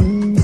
Mm-hmm.